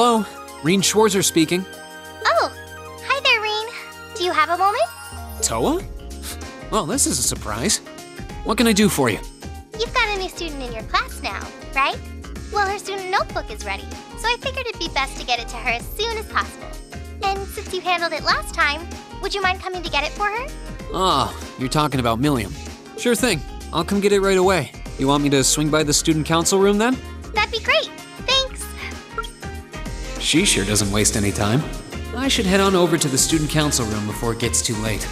Hello, Rean Schwarzer speaking. Oh, hi there, Rean. Do you have a moment? Towa? Well, this is a surprise. What can I do for you? You've got a new student in your class now, right? Well, her student notebook is ready, so I figured it'd be best to get it to her as soon as possible. And since you handled it last time, would you mind coming to get it for her? Ah, you're talking about Millium. Sure thing. I'll come get it right away. You want me to swing by the student council room then? That'd be great. She sure doesn't waste any time. I should head on over to the student council room before it gets too late.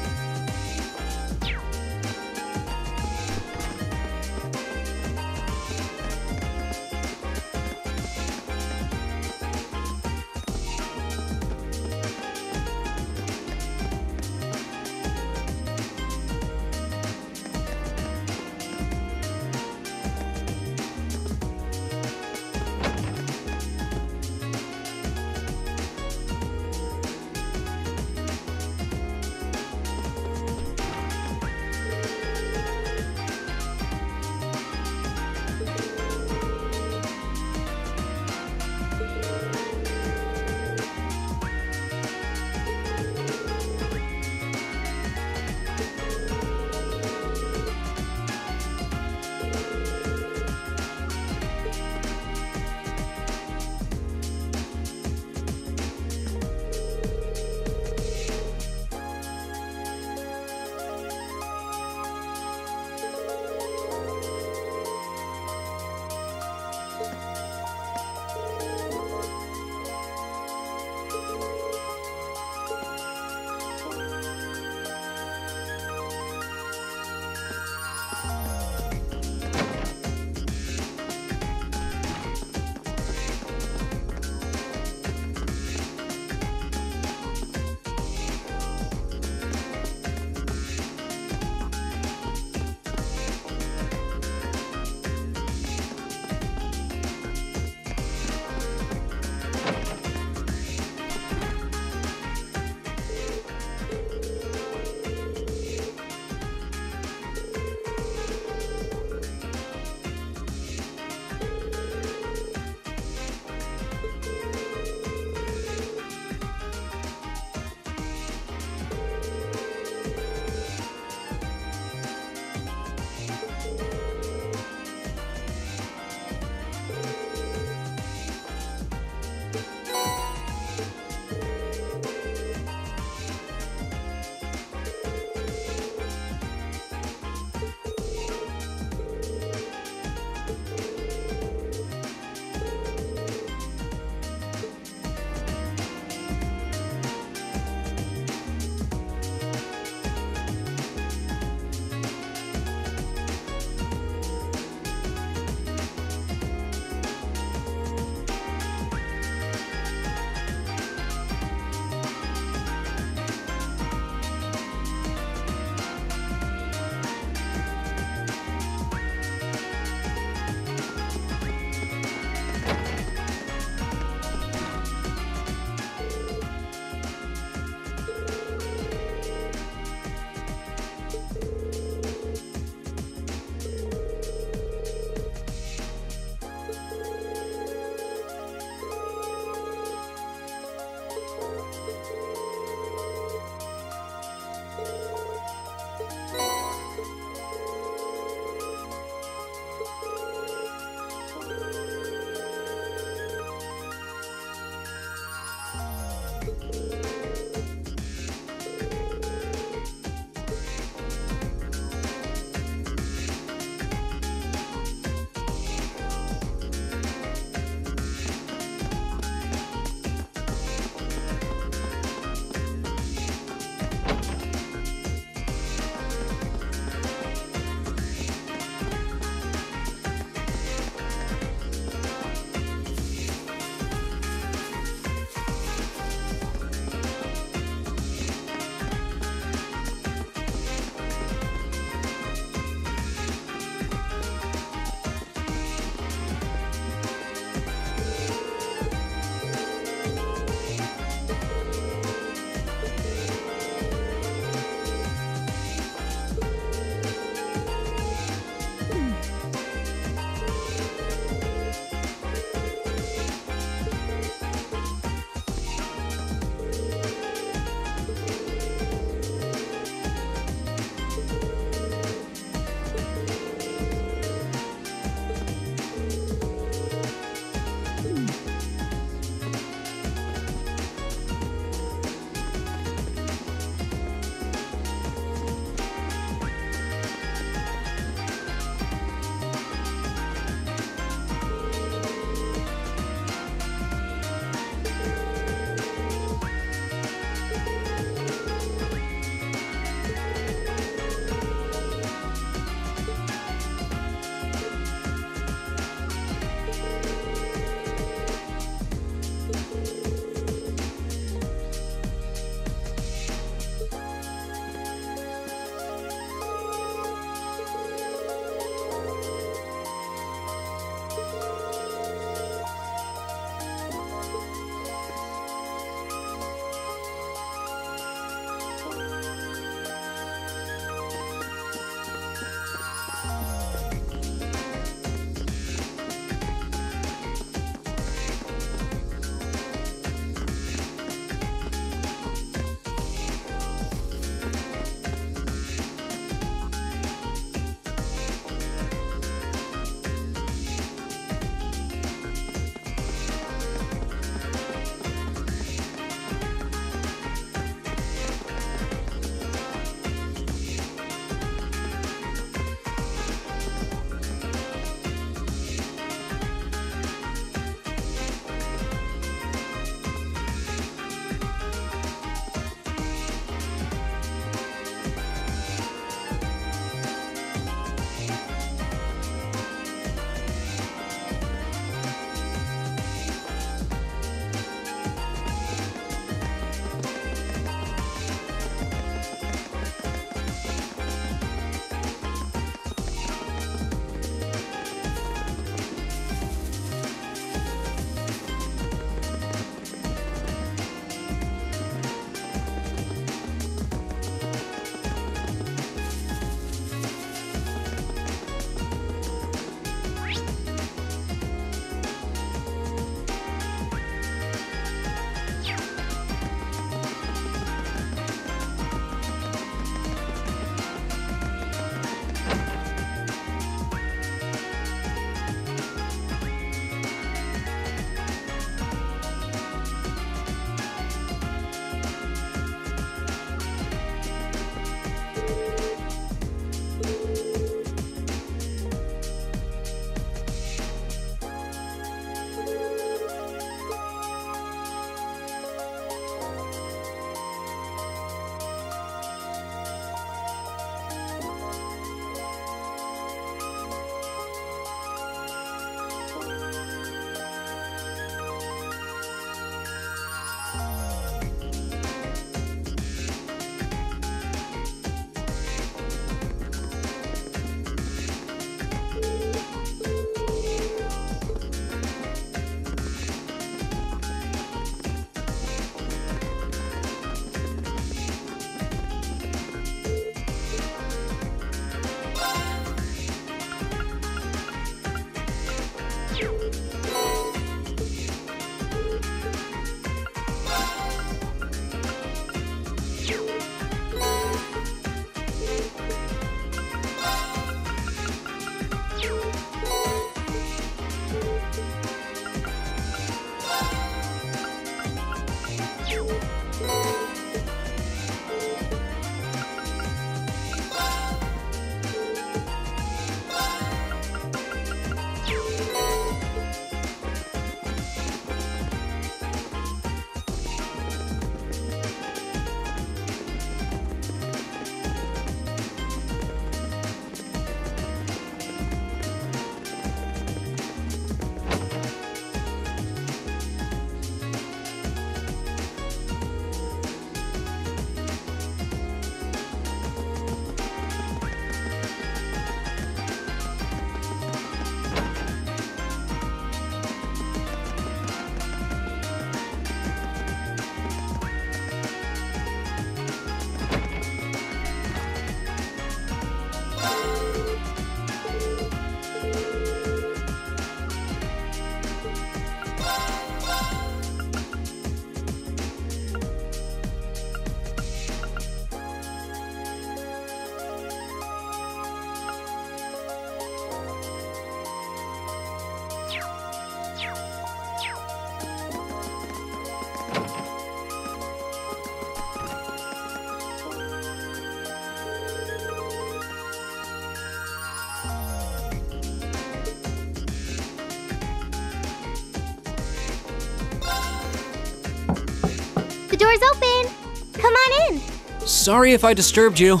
Sorry if I disturbed you.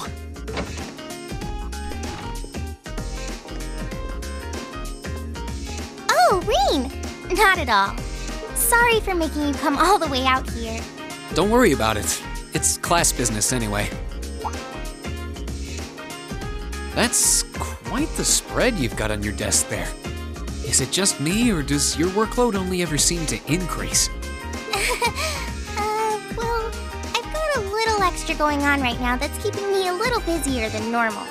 Oh, Rean! Not at all. Sorry for making you come all the way out here. Don't worry about it. It's class business anyway. That's quite the spread you've got on your desk there. Is it just me, or does your workload only ever seem to increase? Extra going on right now that's keeping me a little busier than normal.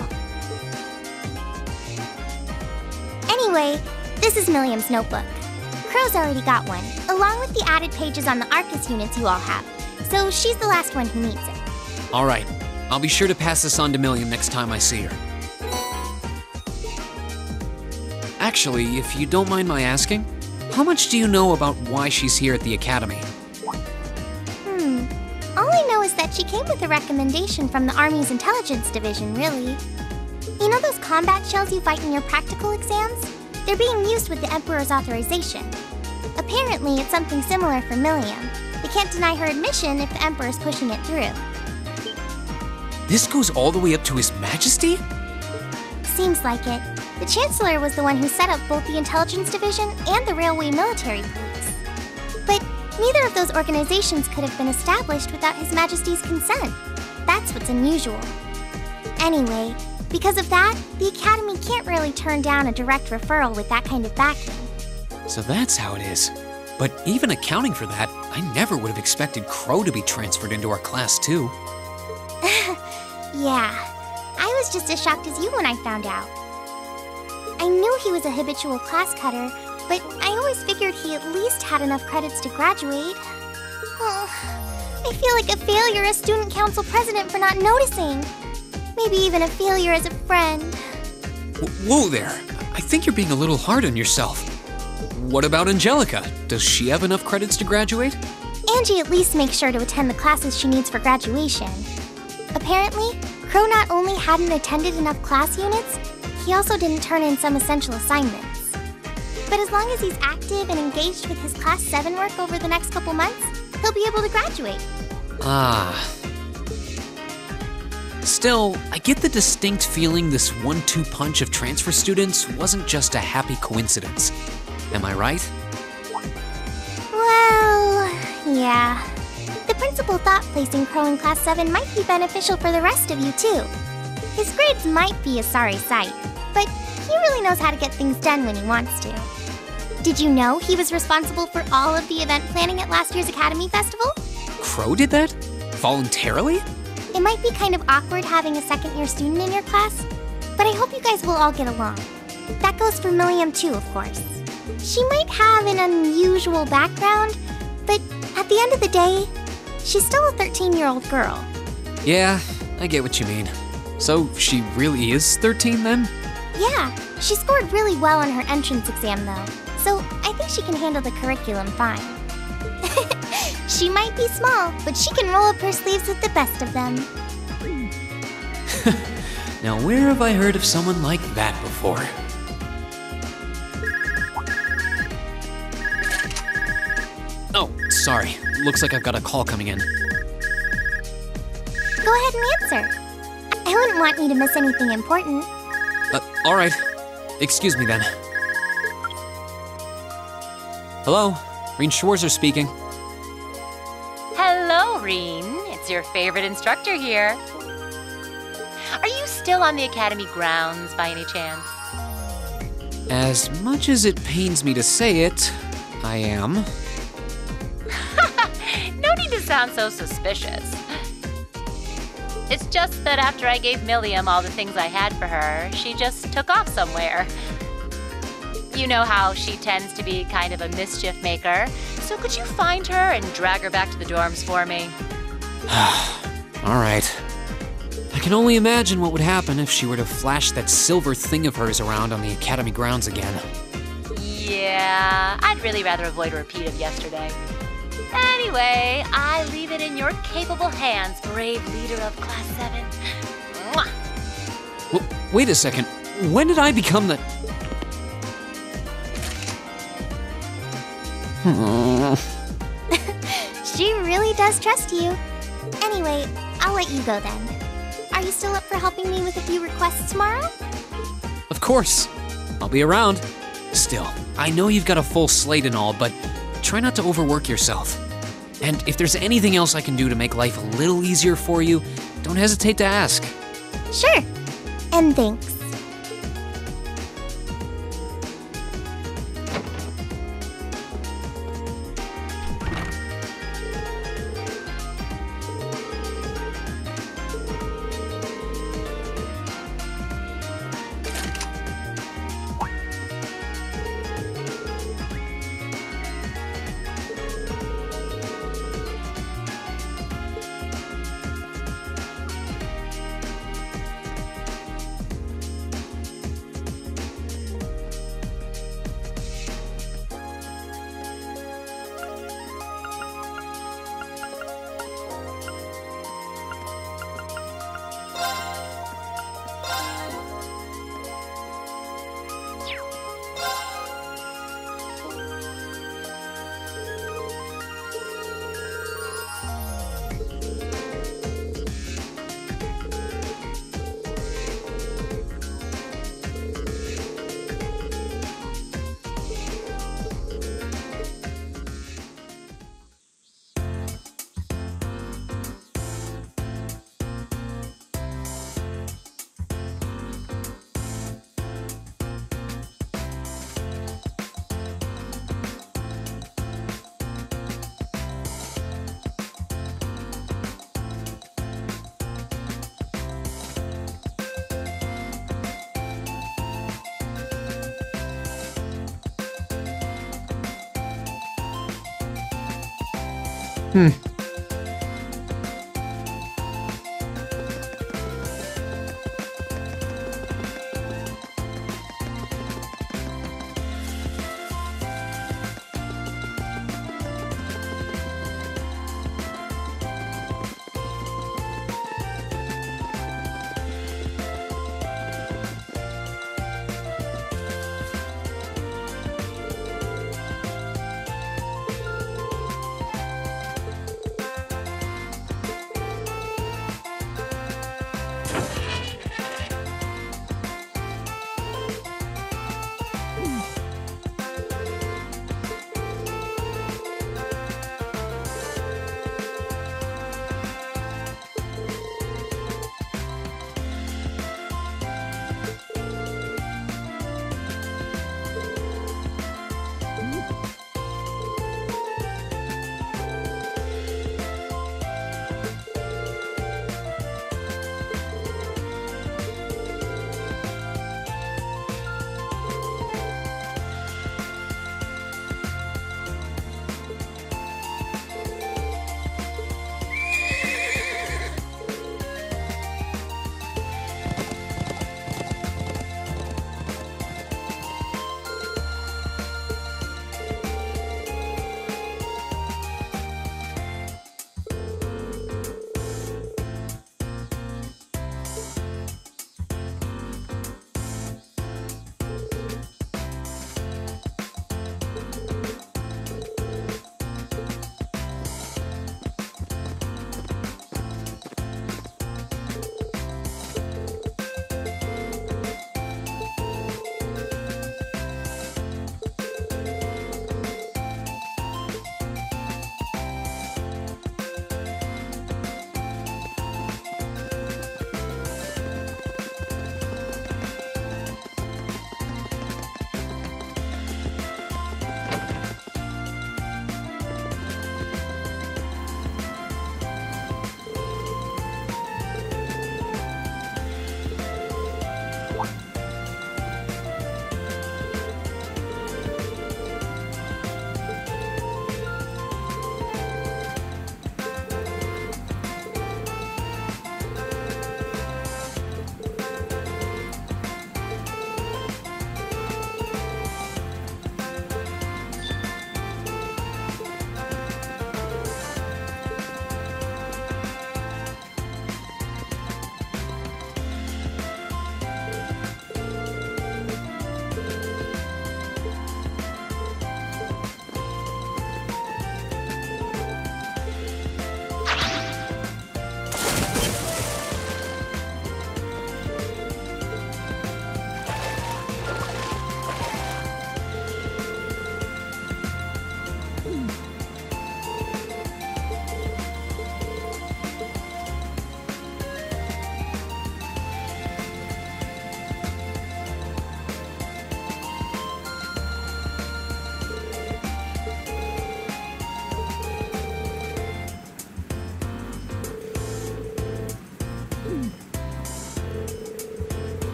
Anyway, this is Millium's notebook. Crow's already got one, along with the added pages on the Arcus units you all have, so she's the last one who needs it. All right, I'll be sure to pass this on to Millium next time I see her. Actually, if you don't mind my asking, how much do you know about why she's here at the Academy? She came with a recommendation from the Army's Intelligence Division, really. You know those combat shells you fight in your practical exams? They're being used with the Emperor's authorization. Apparently, it's something similar for Millium. They can't deny her admission if the Emperor's pushing it through. This goes all the way up to His Majesty? Seems like it. The Chancellor was the one who set up both the Intelligence Division and the Railway Military neither of those organizations could have been established without His Majesty's consent. That's what's unusual. Anyway, because of that, the Academy can't really turn down a direct referral with that kind of backing. So that's how it is. But even accounting for that, I never would have expected Crow to be transferred into our class, too. yeah, I was just as shocked as you when I found out. I knew he was a habitual class cutter, but I always figured he at least had enough credits to graduate. Oh, I feel like a failure as student council president for not noticing. Maybe even a failure as a friend. Whoa there! I think you're being a little hard on yourself. What about Angelica? Does she have enough credits to graduate? Angie at least makes sure to attend the classes she needs for graduation. Apparently, Crow not only hadn't attended enough class units, he also didn't turn in some essential assignments. But as long as he's active and engaged with his Class 7 work over the next couple months, he'll be able to graduate. Ah. Still, I get the distinct feeling this one two punch of transfer students wasn't just a happy coincidence. Am I right? Well, yeah. The principal thought placing Crow in Class 7 might be beneficial for the rest of you, too. His grades might be a sorry sight, but he really knows how to get things done when he wants to. Did you know he was responsible for all of the event planning at last year's Academy Festival? Crow did that? Voluntarily? It might be kind of awkward having a second year student in your class, but I hope you guys will all get along. That goes for Millium too, of course. She might have an unusual background, but at the end of the day, she's still a 13 year old girl. Yeah, I get what you mean. So she really is 13 then? Yeah, she scored really well on her entrance exam though, so I think she can handle the curriculum fine. she might be small, but she can roll up her sleeves with the best of them. now, where have I heard of someone like that before? Oh, sorry. Looks like I've got a call coming in. Go ahead and answer. I wouldn't want you to miss anything important. Uh, alright. Excuse me then. Hello, Rean Schwarzer speaking. Hello, Rean. It's your favorite instructor here. Are you still on the Academy grounds by any chance? As much as it pains me to say it, I am. no need to sound so suspicious. It's just that after I gave Millium all the things I had for her, she just took off somewhere. You know how she tends to be kind of a mischief maker, so could you find her and drag her back to the dorms for me? all right. I can only imagine what would happen if she were to flash that silver thing of hers around on the Academy grounds again. Yeah, I'd really rather avoid a repeat of yesterday. Anyway, I leave it in your capable hands, brave leader of Class 7. Well, wait a second. When did I become the. She really does trust you. Anyway, I'll let you go then. Are you still up for helping me with a few requests tomorrow? Of course. I'll be around. Still, I know you've got a full slate and all, but try not to overwork yourself. And if there's anything else I can do to make life a little easier for you, don't hesitate to ask. Sure. And thanks.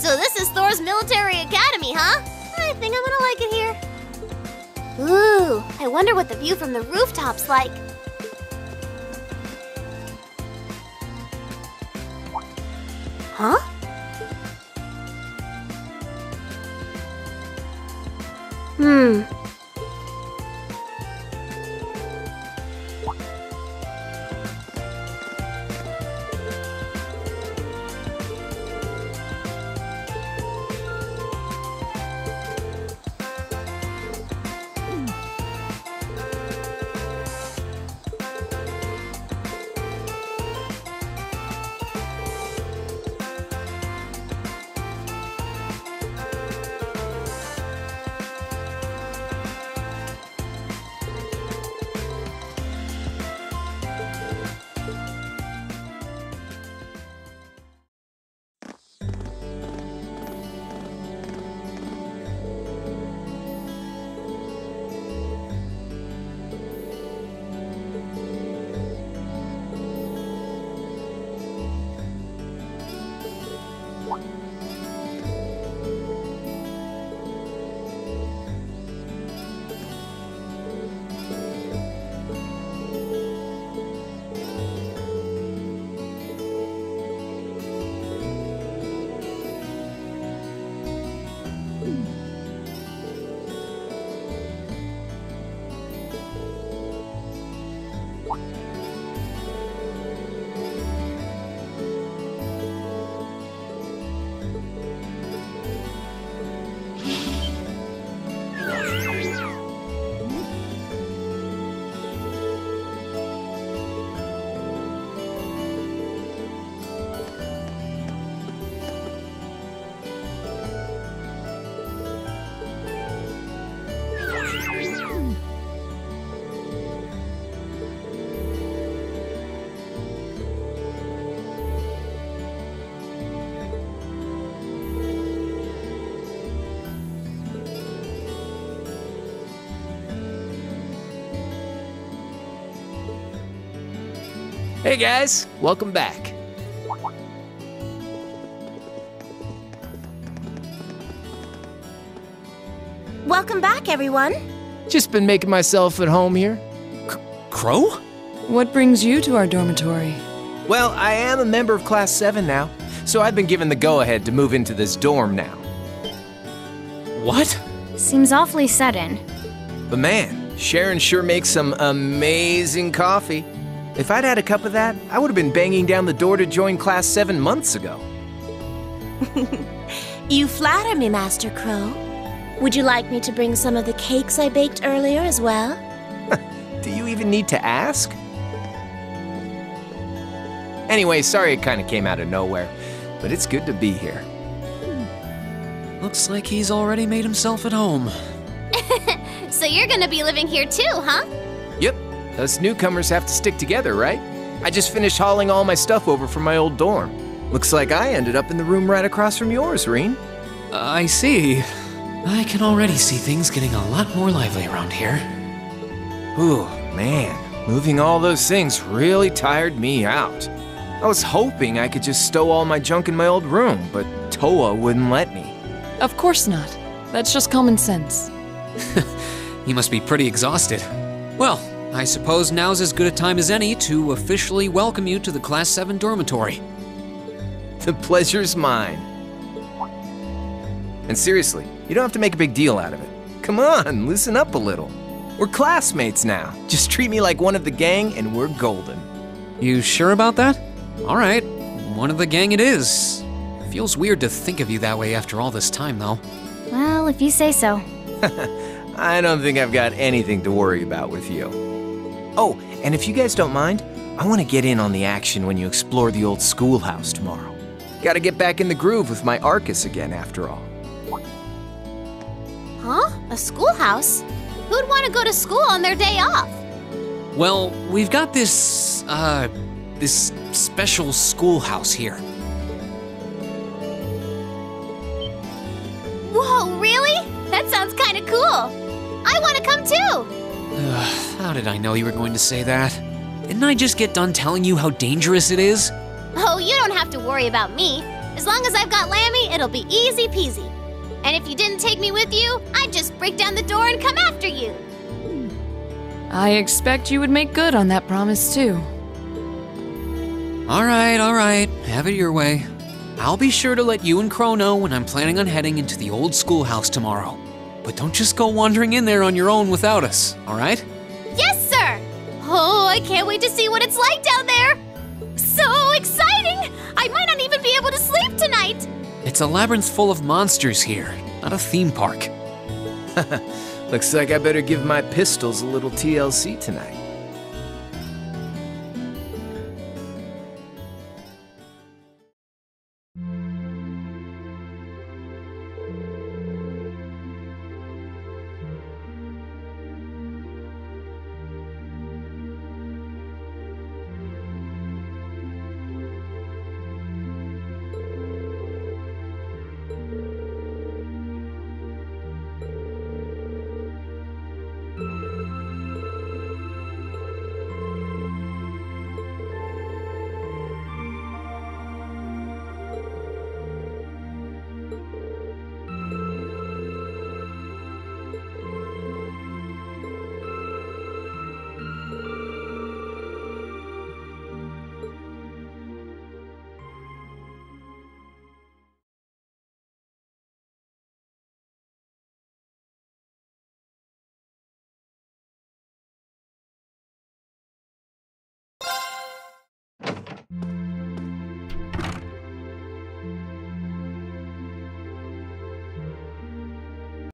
So this is Thors military academy, huh? I think I'm gonna like it here. Ooh, I wonder what the view from the rooftop's like. Hey guys, welcome back. Welcome back, everyone. Just been making myself at home here. C Crow? What brings you to our dormitory? Well, I am a member of Class 7 now, so I've been given the go ahead to move into this dorm now. What? Seems awfully sudden. But man, Sharon sure makes some amazing coffee. If I'd had a cup of that, I would have been banging down the door to join Class 7 months ago. You flatter me, Master Crow. Would you like me to bring some of the cakes I baked earlier as well? Do you even need to ask? Anyway, sorry it kind of came out of nowhere, but it's good to be here. Hmm. Looks like he's already made himself at home. So you're gonna be living here too, huh? Yep, us newcomers have to stick together, right? I just finished hauling all my stuff over from my old dorm. Looks like I ended up in the room right across from yours, Rean. Uh, I see. I can already see things getting a lot more lively around here. Ooh, man, moving all those things really tired me out. I was hoping I could just stow all my junk in my old room, but Towa wouldn't let me. Of course not. That's just common sense. you must be pretty exhausted. Well, I suppose now's as good a time as any to officially welcome you to the Class 7 dormitory. The pleasure's mine. And seriously, you don't have to make a big deal out of it. Come on, loosen up a little. We're classmates now. Just treat me like one of the gang and we're golden. You sure about that? Alright, one of the gang it is. Feels weird to think of you that way after all this time, though. Well, if you say so. I don't think I've got anything to worry about with you. Oh, and if you guys don't mind, I want to get in on the action when you explore the old schoolhouse tomorrow. Gotta get back in the groove with my Arcus again, after all. Huh? A schoolhouse? Who'd want to go to school on their day off? Well, we've got this, uh, this special schoolhouse here. Whoa, really? That sounds kind of cool. I want to come too. Ugh, how did I know you were going to say that? Didn't I just get done telling you how dangerous it is? Oh, you don't have to worry about me. As long as I've got Lammy, it'll be easy peasy. And if you didn't take me with you, I'd just break down the door and come after you. I expect you would make good on that promise, too. All right, all right. Have it your way. I'll be sure to let you and Crow know when I'm planning on heading into the old schoolhouse tomorrow. But don't just go wandering in there on your own without us, all right? Yes, sir! Oh, I can't wait to see what it's like down there! So exciting! I might not even be able to sleep tonight! It's a labyrinth full of monsters here, not a theme park. Looks like I better give my pistols a little TLC tonight.